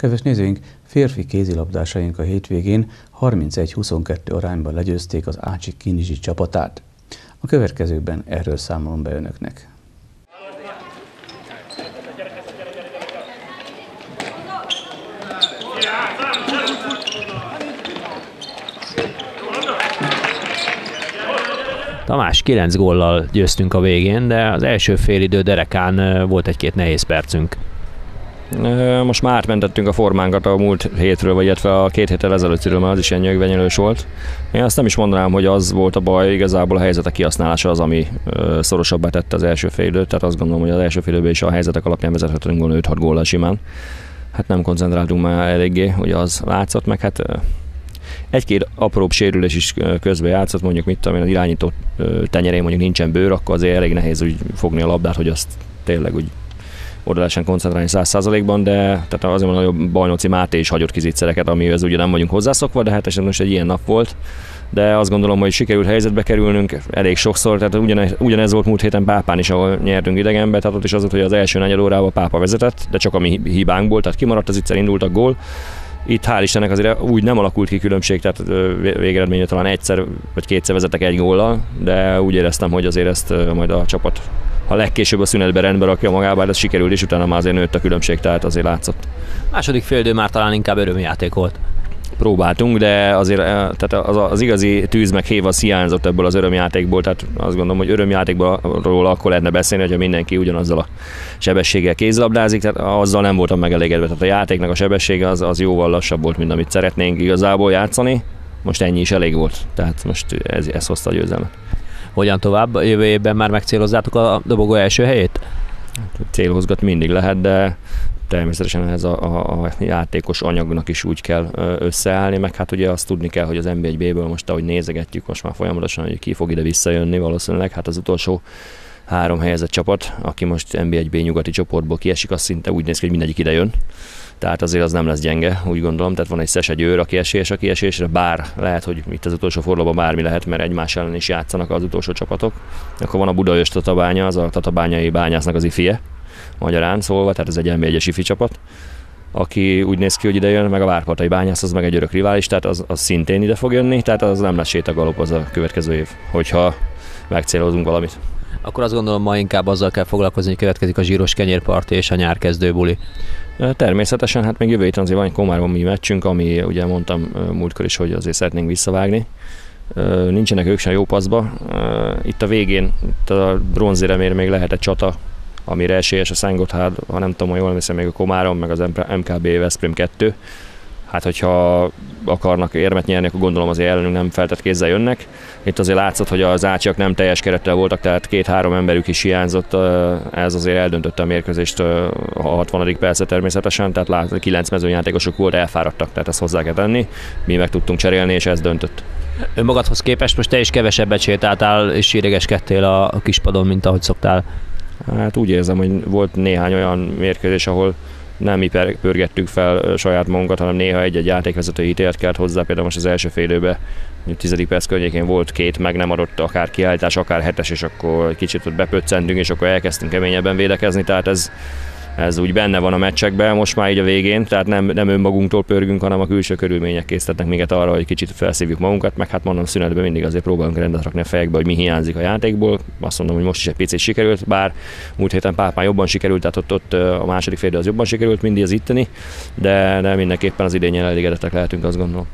Kedves nézőink, férfi kézilabdásaink a hétvégén 31-22 arányban legyőzték az Ácsik Kinizsi csapatát. A következőkben erről számolom be önöknek. Tamás 9 góllal győztünk a végén, de az első fél idő derekán volt egy-két nehéz percünk. Most már átmentettünk a formánkat a múlt hétről, vagy illetve a két héttel ezelőttről, mert az is ilyen nyögvenyelős volt. Én azt nem is mondanám, hogy az volt a baj, igazából a helyzetek kihasználása az, ami szorosabbá tette az első fél időt, tehát azt gondolom, hogy az első fél időben is a helyzetek alapján vezethetünk volna 5-6 góllal simán. Hát nem koncentráltunk már eléggé, hogy az látszott, meg hát egy-két apróbb sérülés is közbe játszott, mondjuk mit tudom én, az irányító tenyerén mondjuk nincsen bőr, akkor azért elég nehéz úgy fogni a labdát, hogy azt tényleg úgy oda lehessen koncentrálni 100%-ban, de tehát azért mondom, hogy Bajnoci Máté is hagyott ki zicsereket, amihez ugye nem vagyunk hozzászokva, de hát esetleg most egy ilyen nap volt. De azt gondolom, hogy sikerült helyzetbe kerülnünk elég sokszor, tehát ugyanez, ugyanez volt múlt héten Pápán is, ahol nyertünk idegenbe, tehát ott is az volt, hogy az első negyed órában Pápa vezetett, de csak a mi hibánkból, tehát kimaradt az egyszer indult a gól, itt hál' Istennek azért úgy nem alakult ki különbség, tehát végeredményben talán egyszer vagy kétszer vezetek egy góllal, de úgy éreztem, hogy azért ezt majd a csapat ha legkésőbb a szünetben rendbe rakja magába, ez sikerült, és utána már azért nőtt a különbség, tehát azért látszott. Második fél már talán inkább örömjáték volt próbáltunk, de azért tehát az, az igazi tűz meg hév az hiányzott ebből az örömjátékból, tehát azt gondolom, hogy örömjátékból róla akkor lehetne beszélni, hogyha mindenki ugyanazzal a sebességgel kézlabdázik, tehát azzal nem voltam megelégedve. Tehát a játéknak a sebessége az, az jóval lassabb volt, mint amit szeretnénk igazából játszani. Most ennyi is elég volt, tehát most ez, ez hozta a győzelmet. Hogyan tovább? Jövő évben már megcélozzátok a dobogó első helyét? Célhozgat mindig lehet, de természetesen ez a, a, a játékos anyagnak is úgy kell összeállni, meg hát ugye azt tudni kell, hogy az NB1B-ből most ahogy nézegetjük most már folyamatosan, hogy ki fog ide visszajönni valószínűleg, hát az utolsó három helyezett csapat, aki most NB1B nyugati csoportból kiesik, az szinte úgy néz ki, hogy mindegyik ide jön. Tehát azért az nem lesz gyenge, úgy gondolom. Tehát van egy Szese Győr, aki esélyes a kiesésre, bár lehet, hogy itt az utolsó fordulóban bármi lehet, mert egymás ellen is játszanak az utolsó csapatok. Akkor van a Budaörs Tatabánya, az a tatabányai bányásznak az ifie, magyarán szólva, tehát ez egy nb 1 ifi csapat aki úgy néz ki, hogy ide jön, meg a Várpatai bányász, az meg egy örök rivális, tehát az, az szintén ide fog jönni, tehát az nem lesz sétagalop az a következő év, hogyha megcélozunk valamit. Akkor azt gondolom, ma inkább azzal kell foglalkozni, hogy következik a zsíros kenyérparti és a nyárkezdő buli. Természetesen, hát még jövő héten azért van Komárban mi meccsünk, ami ugye mondtam múltkor is, hogy azért szeretnénk visszavágni. Nincsenek ők sem jó paszba. Itt a végén, itt a bronzéremér még lehet egy csata, amire esélyes a Szentgotthárd, ha nem tudom, jól emlékszem, még a Komárom, meg az MKB Veszprém 2. Hát, hogyha akarnak érmet nyerni, akkor gondolom azért ellenünk nem feltett kézzel jönnek. Itt azért látszott, hogy az ácsiak nem teljes kerettel voltak, tehát két-három emberük is hiányzott, ez azért eldöntötte a mérkőzést a 60. percet természetesen, tehát lát, kilenc mezőnyjátékosok volt, elfáradtak, tehát ezt hozzá kell tenni. Mi meg tudtunk cserélni, és ez döntött. Önmagadhoz képest most te is kevesebbet sétáltál, és síregeskedtél a kispadon, mint ahogy szoktál. Hát úgy érzem, hogy volt néhány olyan mérkőzés, ahol nem mi pörgettük fel saját magunkat, hanem néha egy-egy játékvezető ítélet kellett hozzá. Például most az első fél időben, tizedik perc környékén volt két meg nem adott akár kiállítás, akár hetes, és akkor kicsit ott bepöccentünk, és akkor elkezdtünk keményebben védekezni, tehát ez, ez úgy benne van a meccsekben most már így a végén, tehát nem, nem önmagunktól pörgünk, hanem a külső körülmények készítetnek minket arra, hogy kicsit felszívjuk magunkat, meg hát mondom szünetben mindig azért próbálunk rendet rakni a fejekbe, hogy mi hiányzik a játékból. Azt mondom, hogy most is egy picit sikerült, bár múlt héten Pápán jobban sikerült, tehát ott, ott a második fél az jobban sikerült, mindig az itteni, de, de mindenképpen az idényen elégedettek lehetünk, azt gondolom.